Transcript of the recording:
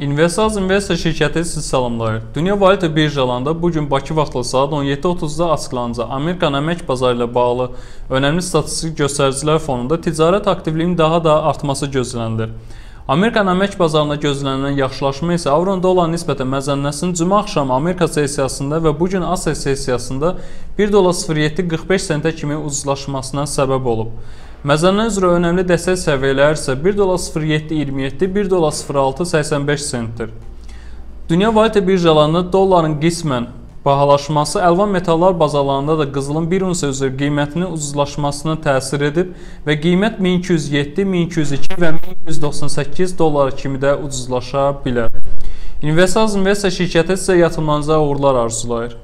Investaz Investor şirkəti sizi salamlayır. Dünya valyuta birjalarında bu gün Bakı vaxtı saat 17:30-da açıqlanacaq Amerikan əmək bazarı ilə bağlı önəmli statistik göstəricilər fonunda ticarət aktivliyinin daha da artması gözlənilir. Amerikan əmək bazarında gözlənilən yaxşılaşma isə avro dollara nisbətən məzənnəsinin cümə axşamı Amerika sessiyasında və bu gün Asiya sessiyasında 1 dollar 0.745 sentə kimi ucuzlaşmasına səbəb olub. Məzənnə üzrə önəmli dəstək səviyyələri isə 1 dollar 0727, 1 dollar 0685 sentdir. Dünya valyuta birjalarında dolların qismən bahalaşması əlvan metallar bazarlarında da qızılın 1 unsiya üzrə qiymətinin ucuzlaşmasına təsir edib və qiymət 1207, 1202 və 1198 dollar kimi də ucuzlaşa bilər. Investaz Investor şirkəti sizə yatırımlarınıza uğurlar arzulayır.